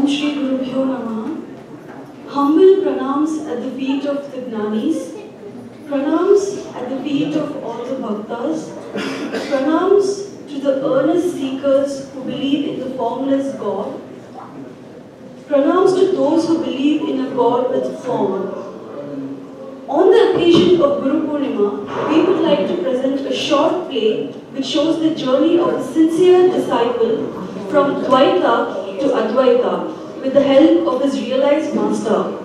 Om Shri Gurubhyo Namaha. Humble pranams at the feet of the Gnanis. Pranams at the feet of all the Bhaktas. Pranams to the earnest seekers who believe in the formless God. Pranams to those who believe in a God with form. On the occasion of Guru Purnima, we would like to present a short play which shows the journey of a sincere disciple from Dvaita to Advaita with the help of his realized master.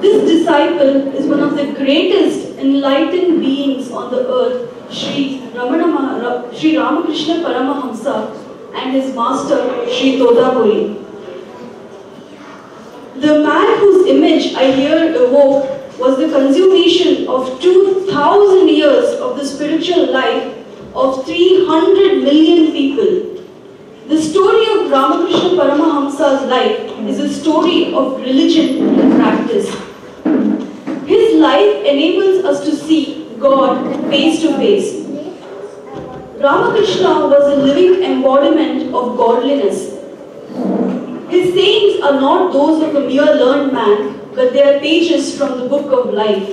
This disciple is one of the greatest enlightened beings on the earth, Sri, Ramana Sri Ramakrishna Paramahamsa and his master, Sri Totapuri. The man whose image I here evoke was the consummation of 2000 years of the spiritual life of 300 million people. The story of Ramakrishna Paramahamsa's life is a story of religion and practice. His life enables us to see God face to face. Ramakrishna was a living embodiment of godliness. His sayings are not those of a mere learned man, but they are pages from the book of life.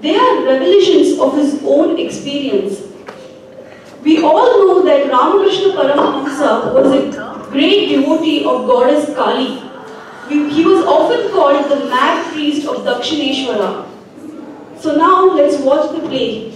They are revelations of his own experience. We all know that Ramakrishna Paramahamsa was a great devotee of goddess Kali. He was often called the mad priest of Dakshineshwara. So now let's watch the play.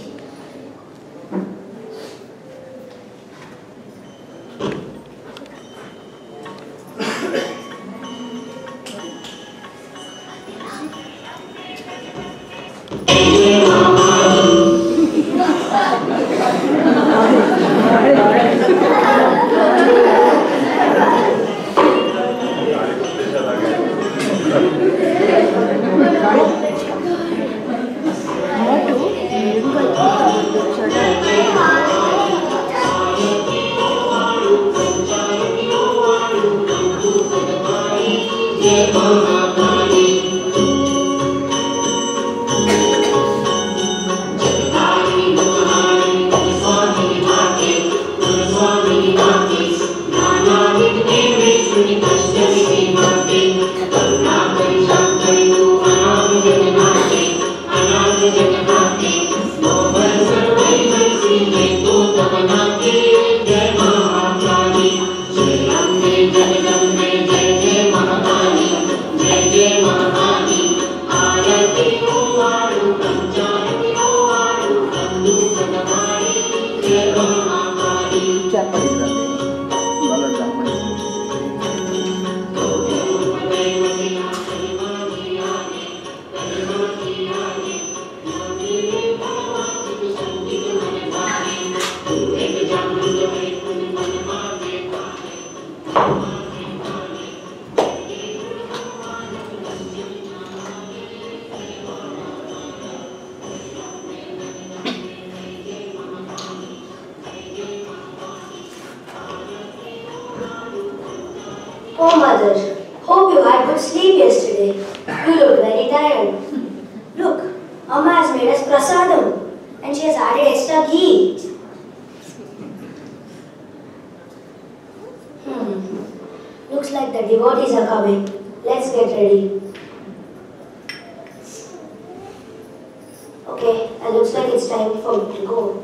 And looks like it's time for me to go.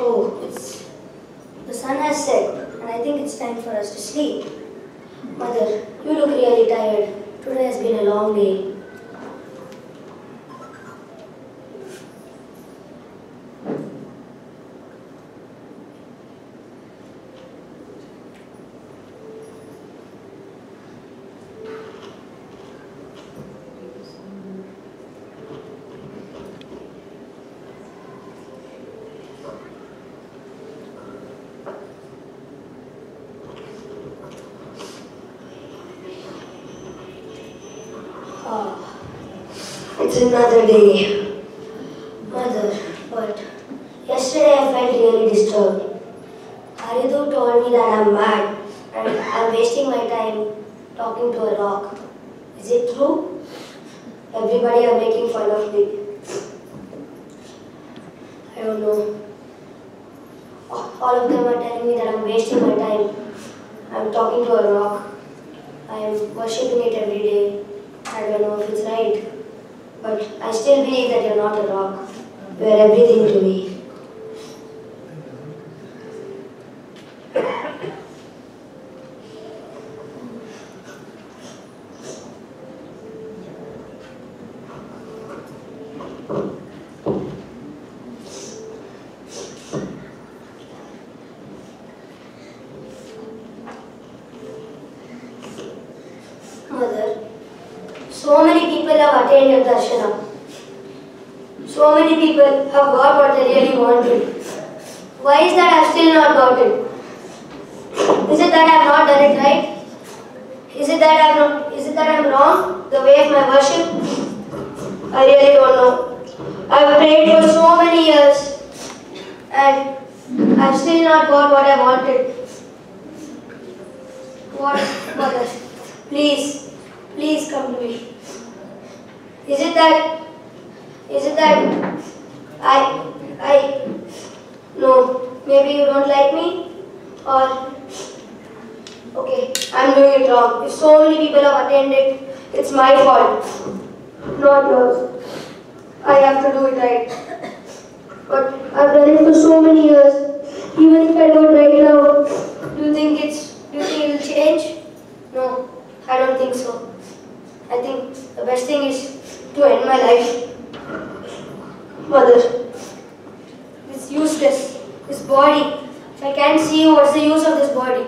Oh, it's the sun has set, and I think it's time for us to sleep. Mother, you look really tired. Today has been a long day. Ah, it's another day. Mother, but yesterday I felt really disturbed. Haridu told me that I'm mad and I'm wasting my time talking to a rock. Is it true? Everybody are making fun of me. I don't know. All of them are telling me that I'm wasting my time. I'm talking to a rock. I am worshipping it every day. I don't know if it's right. But I still believe that you're not a rock. You're everything to me. Mother, so many people have attained your darshana. So many people have got wanted. Why is that I've still not got it? Is it that I've not done it right? Is it that I'm not, is it that I'm wrong? The way of my worship? I really don't know. I've prayed for so many years and I've still not got what I wanted. What, mother? Please, please come to me. Is it that, is it that I, I, no, maybe you don't like me? Or, okay, I'm doing it wrong. If so many people have attended, it's my fault, not yours. I have to do it right. But I've done it for so many years. Even if I do it right now, do you think it's, do you think it'll change? No, I don't think so. I think the best thing is to end my life. Mother, it's useless. This body, if I can't see you, what's the use of this body?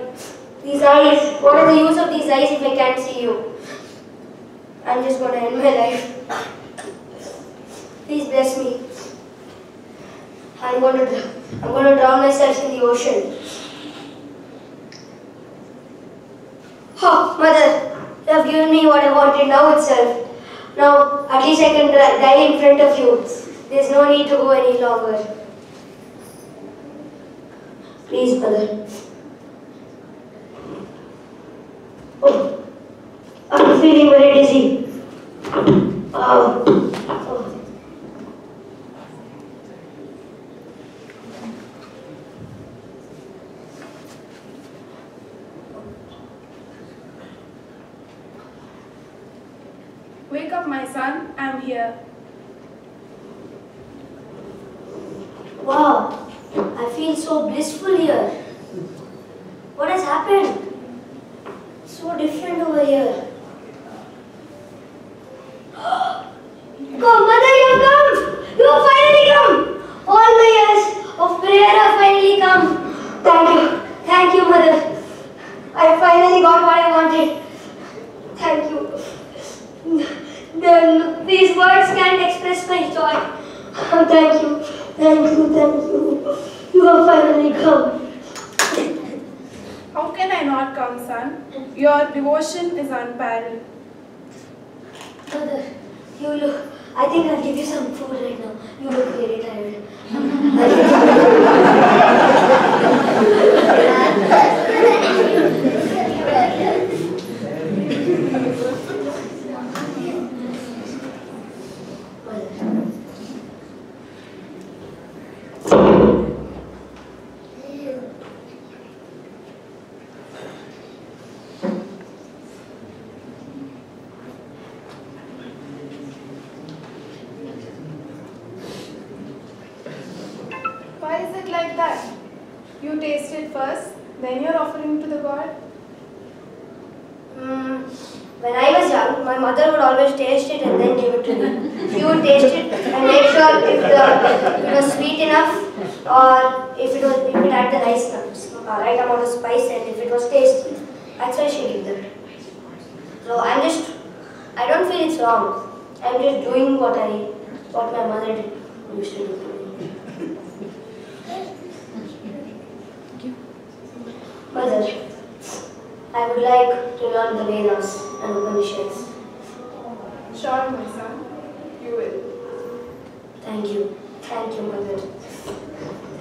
These eyes, what are the use of these eyes if I can't see you? I'm just going to end my life. Please bless me. I'm going to, I'm going to drown myself in the ocean. Oh, mother, you have given me what I wanted now itself. Now, at least I can die in front of you. There's no need to go any longer. Please, mother. Oh, I'm feeling very dizzy. Oh. oh. Wake up, my son, I'm here. Wow, So blissful here. What has happened? So different over here. Come, mother, you have come! You have finally come! All the years of prayer have finally come. Thank you. Thank you, mother. I finally got what I wanted. Thank you. Then these words can't express my joy. Oh, thank you, thank you, thank you. You have finally come. How can I not come, son? Your devotion is unparalleled. Mother, you look. I think I'll give you some food right now. You look very tired. Mother. Why is it like that? You taste it then you're offering to the God? Mm, when I was young, my mother would always taste it and then give it to me. She would taste it and make sure if, the, if it was sweet enough or if it was if it had the nice uh, right amount of spice and if it was tasty. That's why she did that. So I'm just, I don't feel it's wrong. I'm just doing what I, what my mother did, used to do to me. Mother, I would like to learn the Vedas and Upanishads. Sure, my son. You will. Thank you. Thank you, Mother.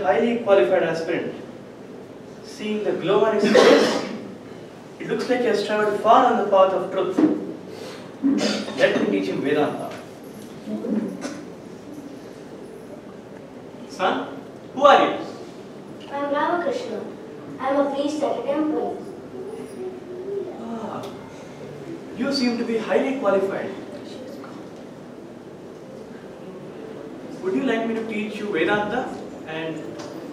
a highly qualified aspirant. Seeing the glow on his face, it looks like he has traveled far on the path of truth. Let me teach him Vedanta. Son, who are you? I am Ramakrishna. I am a priest at a temple. Ah, you seem to be highly qualified. Would you like me to teach you Vedanta? And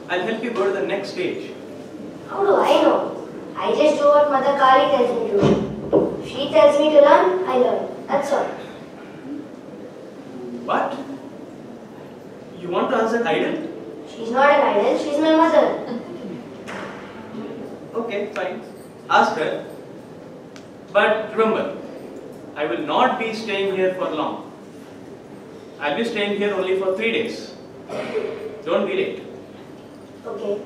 I'll help you go to the next stage. How do I know? I just do what Mother Kali tells me to do. If she tells me to learn, I learn. That's all. What? You want to answer idol? She's not an idol, she's my mother. Okay, fine. Ask her. But remember, I will not be staying here for long. I'll be staying here only for three days. Don't be late. Okay.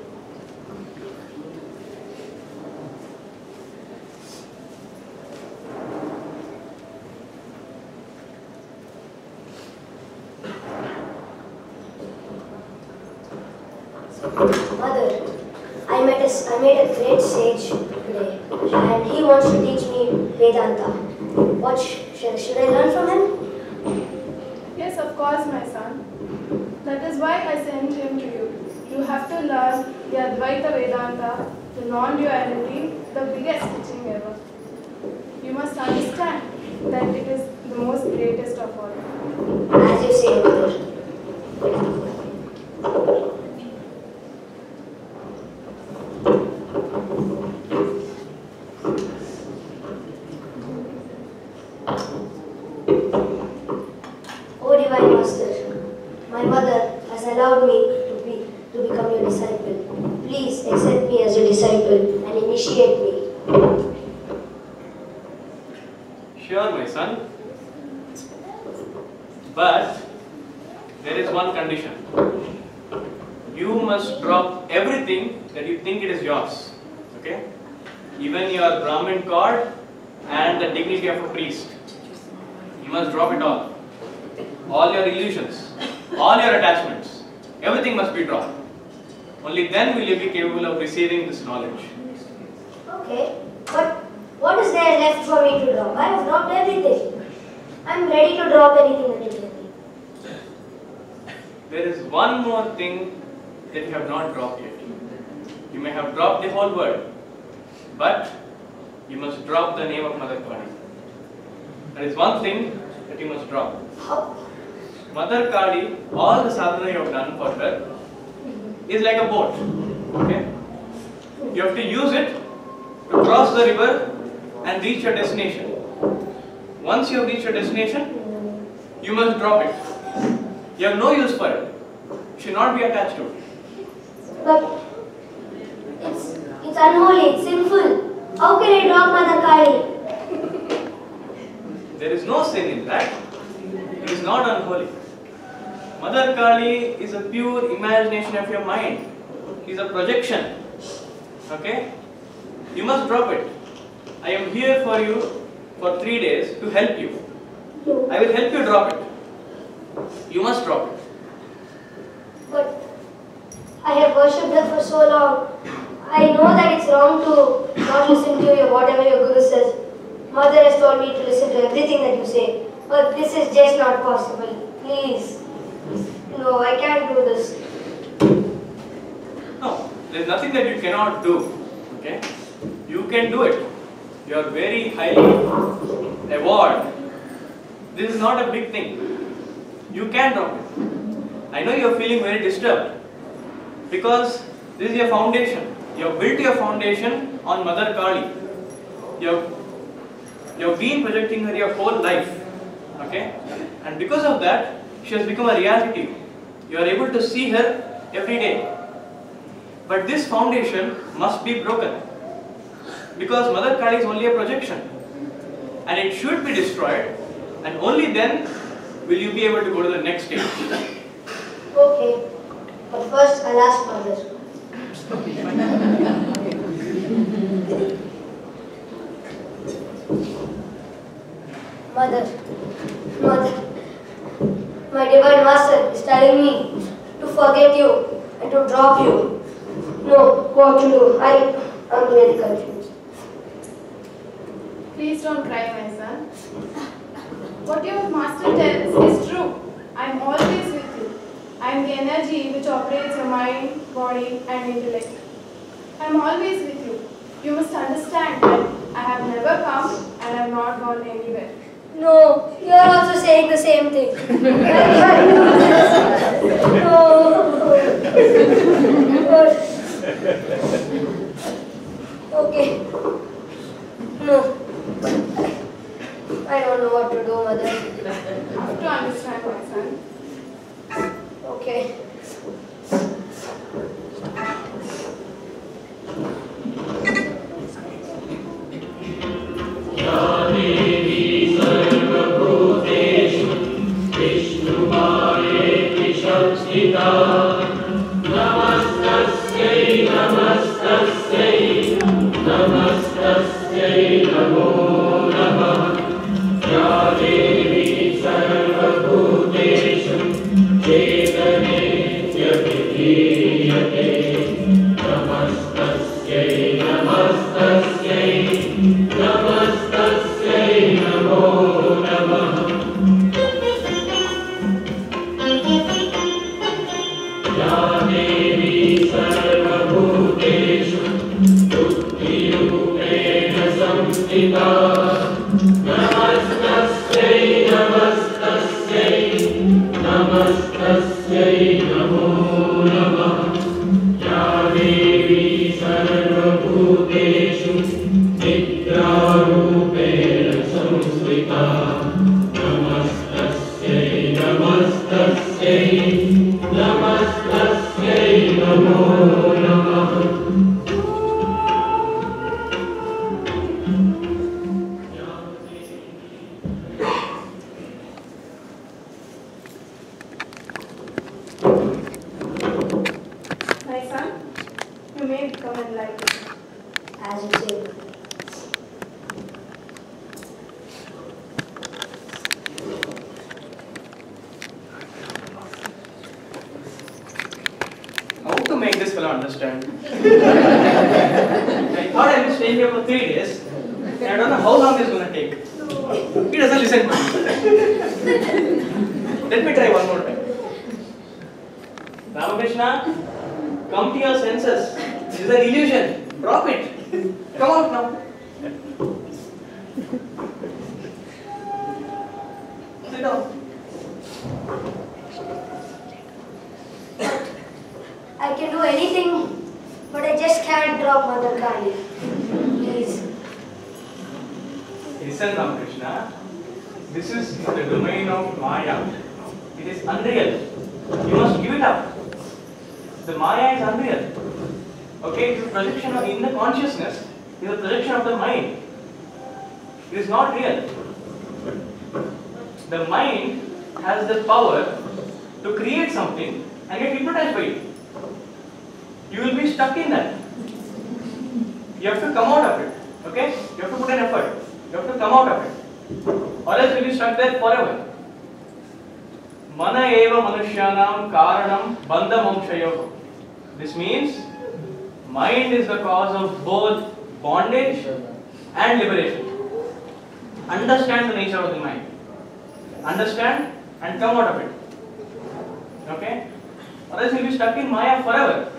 Mother, I met a, s- I met a great sage today, and he wants to teach me Vedanta. What sh- should, should I learn from him? Yes, of course, my son. That is why I sent him to you. You have to learn the Advaita Vedanta, the non-duality, the biggest teaching ever. You must understand that it is the most greatest of all. As you say, Mother. O Divine Master, my mother has allowed me to be to become your disciple. Please accept me as your disciple and initiate me. Sure, my son. But there is one condition. You must drop everything that you think it is yours. Okay? Even your Brahmin card and the dignity of a priest. You must drop it all. All your illusions, all your attachments, everything must be dropped. Only then will you be capable of receiving this knowledge. Okay, but what is there left for me to drop? I have dropped everything. I'm ready to drop anything that you. There is one more thing that you have not dropped yet. You may have dropped the whole world, but you must drop the name of Mother Kali. There is one thing that you must drop. How? Mother Kali, all the sadhana you have done for her is like a boat. Okay? You have to use it to cross the river and reach your destination. Once you have reached your destination, you must drop it. You have no use for it. You should not be attached to it. But it's it's unholy, it's sinful. How can I drop Mother Kali? There is no sin in that. It is not unholy. Mother Kali is a pure imagination of your mind. It is a projection. Okay? You must drop it. I am here for you for three days to help you. I will help you drop it. You must drop it. But I have worshipped her for so long. I know that it's wrong to not listen to your whatever your guru says. Mother has told me to listen to everything that you say. But this is just not possible. Please. No, I can't do this. No, there is nothing that you cannot do. Okay? You can do it. You are very highly award. This is not a big thing. You can drop it. I know you are feeling very disturbed because this is your foundation. You have built your foundation on Mother Kali. You have, you have been projecting her your whole life. Okay? And because of that, she has become a reality. You are able to see her every day. But this foundation must be broken. Because Mother Kali is only a projection. And it should be destroyed. And only then will you be able to go to the next stage. Okay. But first I'll ask Mother. Mother, Mother, my divine master is telling me to forget you and to drop you. No, what to do? I am very confused. Please don't cry, my son. What your master tells is true. I am always with you. I am the energy which operates your mind, body, and intellect. I am always with you. You must understand that I have never come and I have not gone anywhere. No, you are also saying the same thing. No. My make this fellow understand? I thought I was staying here for three days. I don't know how long this is going to take. He doesn't listen. Let me try one more time. Ramakrishna, come to your senses. This is an illusion. Drop it. Come out now. Sit down. I can do anything, but I just can't drop Mother Kali. Please. Listen, Ramakrishna. This is the domain of Maya. It is unreal. You must give it up. The Maya is unreal. Okay, it is a projection of in the consciousness. It is a projection of the mind. It is not real. The mind has the power to create something and get hypnotized by it. Stuck in that. You have to come out of it. Okay? You have to put an effort. You have to come out of it. Or else you'll be stuck there forever. Mana eva manushyanam karanam bandha mokshayoga. This means mind is the cause of both bondage and liberation. Understand the nature of the mind. Understand and come out of it. Okay? Or else you'll be stuck in Maya forever.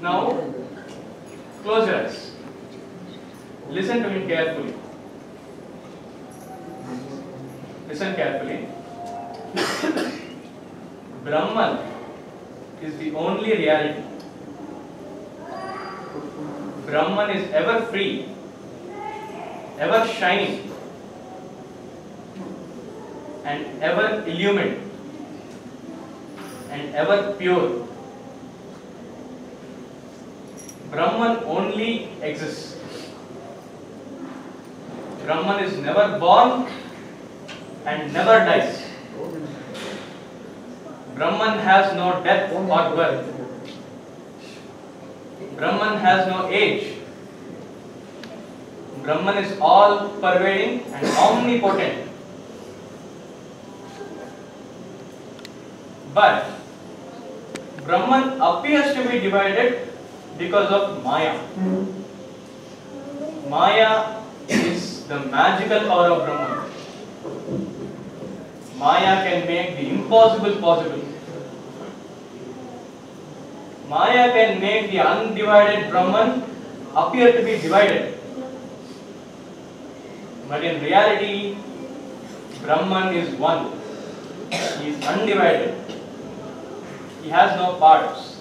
Now, close your eyes. Listen to me carefully. Listen carefully. Brahman is the only reality. Brahman is ever free, ever shining, and ever illumined, and ever pure. Brahman only exists. Brahman is never born and never dies. Brahman has no death or birth. Brahman has no age. Brahman is all pervading and omnipotent. But Brahman appears to be divided because of Maya. Maya is the magical power of Brahman. Maya can make the impossible possible. Maya can make the undivided Brahman appear to be divided. But in reality, Brahman is one. He is undivided. He has no parts.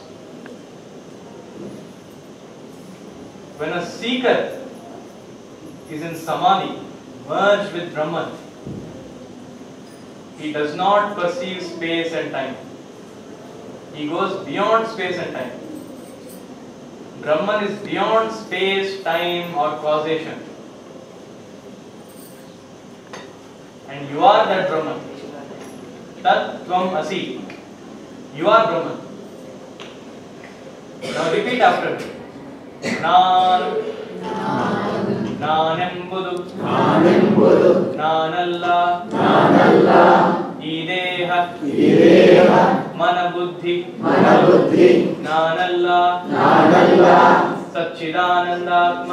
When a seeker is in samadhi, merged with Brahman, he does not perceive space and time. He goes beyond space and time. Brahman is beyond space, time, or causation. And you are that Brahman. Tat Tvam Asi. You are Brahman. Now repeat after me. Nan. ನಾನೆಂಬುದು ನಾನಲ್ಲ ಈ ದೇಹ ಮನ ಬುದ್ಧಿ ನಾನಲ್ಲ ಸಚ್ಚಿದಾನಂದಾತ್ಮ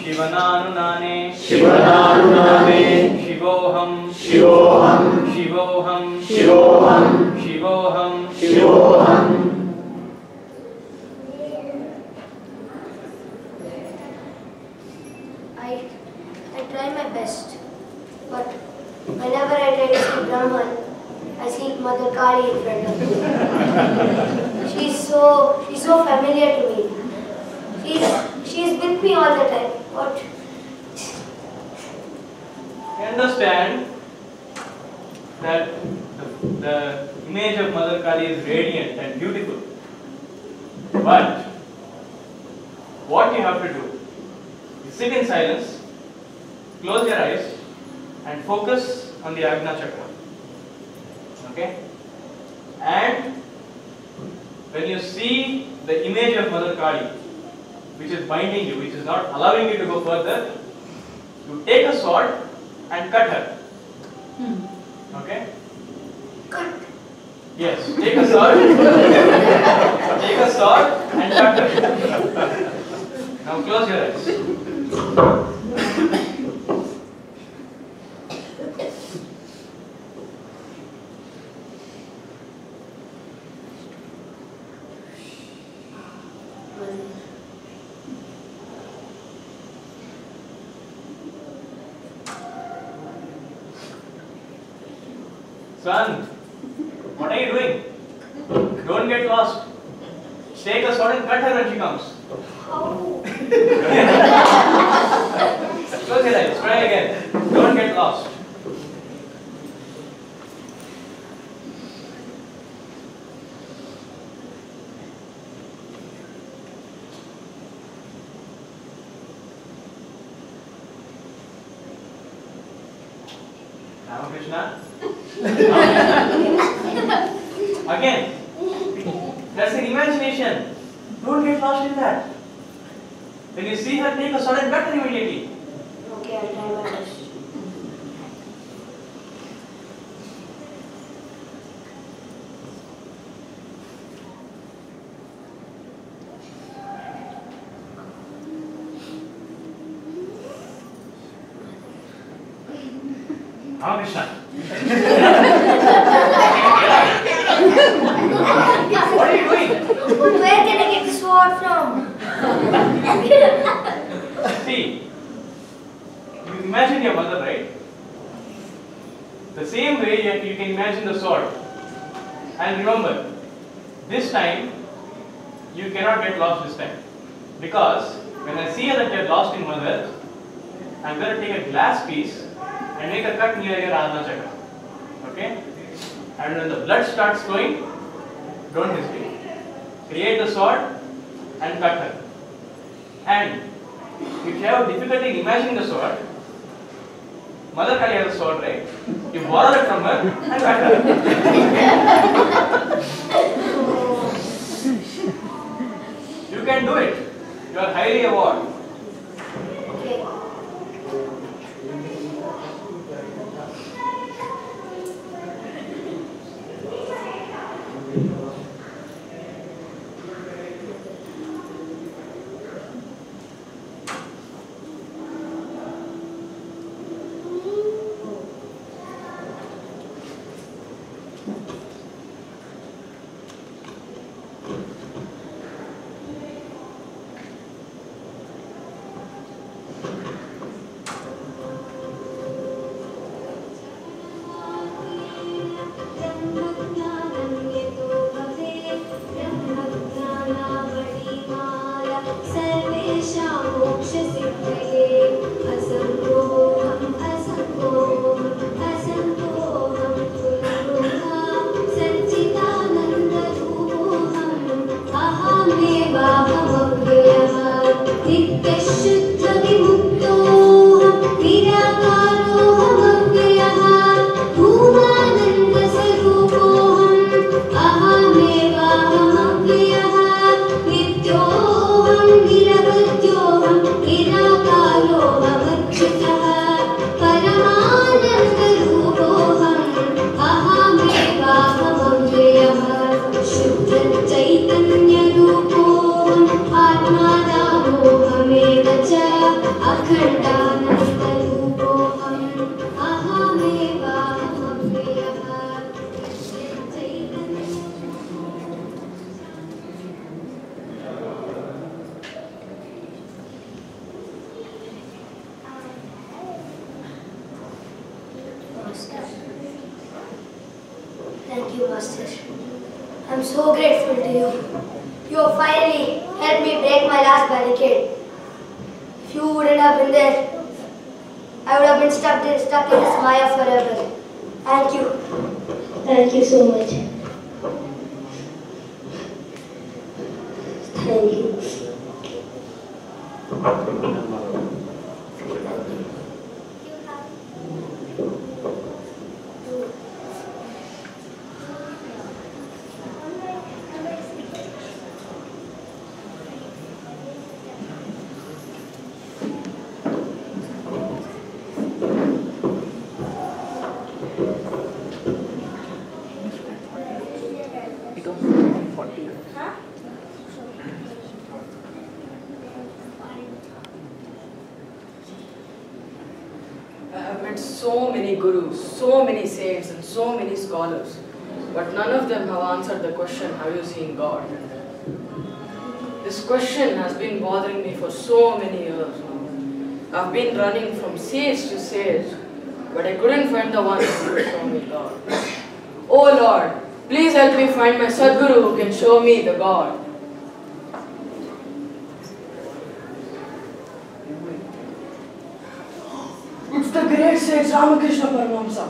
ಶಿವನಾನು ನಾನೇ ಶಿವನಾನು ನಾನೇ ಶಿವೋಹಂ ಶಿವೋಹಂ ಶಿವೋಹಂ ಶಿವೋಹಂ ಶಿವೋಹಂ ಶಿವೋಹಂ allowing you to go further, you take a sword and cut her. Hmm. Okay? cut. Yes, take a sword. take a sword and cut her. now close your eyes. Son, what are you doing? Don't get lost. Take a sword and cut her when she comes. How? Close your eyes. Try again. Don't get lost. Ramakrishna. Again. That's an imagination. Don't get lost in that. When you see her, take a cut her immediately. Okay, I'll try my best. Ramakrishna. what are you doing? But where can I get the sword from? See, you imagine your mother, right? The same way you you can imagine the sword. And remember, this time, you cannot get lost this time. Because when I see that you're lost in mother, I'm going to take a glass piece and make a cut near your Ajna chakra. Okay? And when the blood starts flowing, don't hesitate. Create the sword and cut her. And if you have difficulty in imagining the sword, Mother Kali has a sword, right? You borrow it from her and cut her. you can do it. You are highly award. I'm so grateful to you. You have finally helped me break my last barricade. If you wouldn't have been there, I would have been stuck, in- stuck in this Maya forever. Thank you. Thank you so much. Thank you. I have met so many gurus, so many saints, and so many scholars, but none of them have answered the question, Have you seen God? This question has been bothering me for so many years now. I've been running from sage to sage, but I couldn't find the one who could show me God. Oh Lord, please help me find my Sadguru who can show me the God. It's the great sage Ramakrishna Paramahamsa.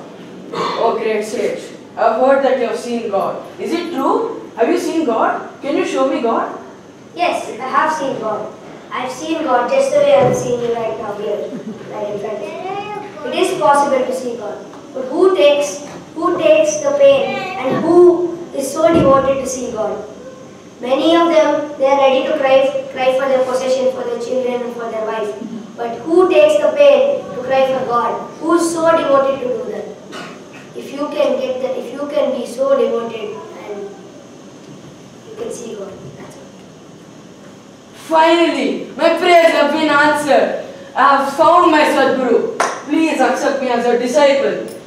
Oh, great sage. I've heard that you have seen God. Is it true? Have you seen God? Can you show me God? Yes, I have seen God. I've seen God just the way I'm seeing you right now here, right in front. It is possible to see God. But who takes who takes the pain and who is so devoted to see God? Many of them they are ready to cry cry for their possession, for their children, and for their wife. But who takes the pain to cry for God? Who is so devoted to do that? If you can get that, if you can be so devoted and you can see God. Finally, my prayers have been answered. I have found my Sadguru. Please accept me as a disciple.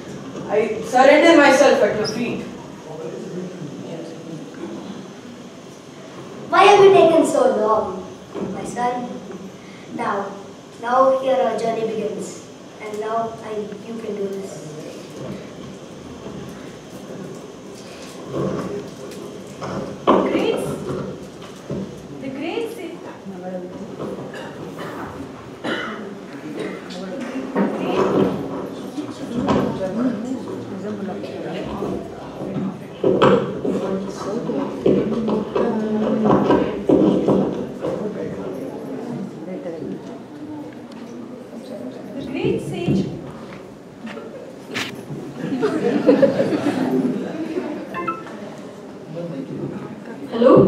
I surrender myself at your feet. Why have you taken so long, my son? Now, now here our journey begins, and now I, you can do this. Great. The great city. The great sage Hello?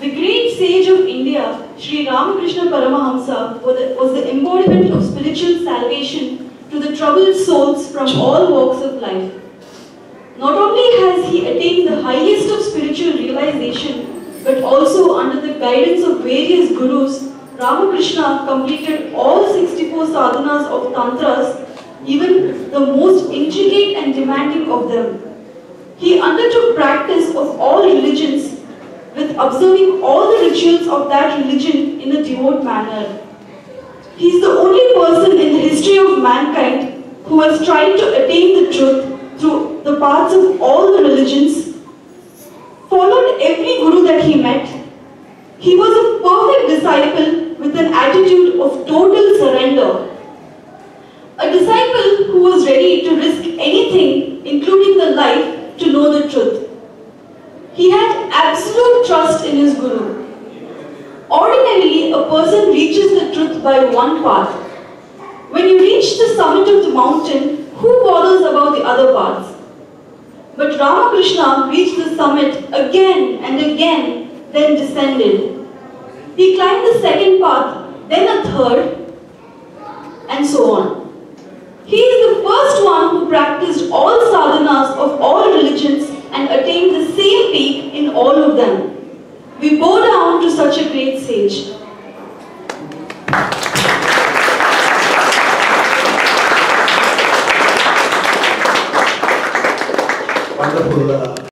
The great sage of India, Sri Ramakrishna Paramahamsa, was the, was the embodiment of spiritual salvation to the troubled souls from all walks of life. Not only has he attained the highest of spiritual realization, but also under the guidance of various gurus, Ramakrishna completed all 64 sadhanas of tantras, even the most intricate and demanding of them. He undertook practice of all religions with observing all the rituals of that religion in a devout manner. He is the only person in the history of mankind who has tried to attain the truth through the paths of all the religions, every guru that he met. He was a perfect disciple with an attitude of total surrender. A disciple who was ready to risk anything, including the life, to know the truth. He had absolute trust in his guru. Ordinarily, a person reaches the truth by one path. When you reach the summit of the mountain, who bothers about the other paths? But Ramakrishna reached the summit again and again, then descended. He climbed the second path, then a third, and so on. He is the first one who practiced all sadhanas of all religions and attained the same peak in all of them. We bow down to such a great sage. Wonderful uh,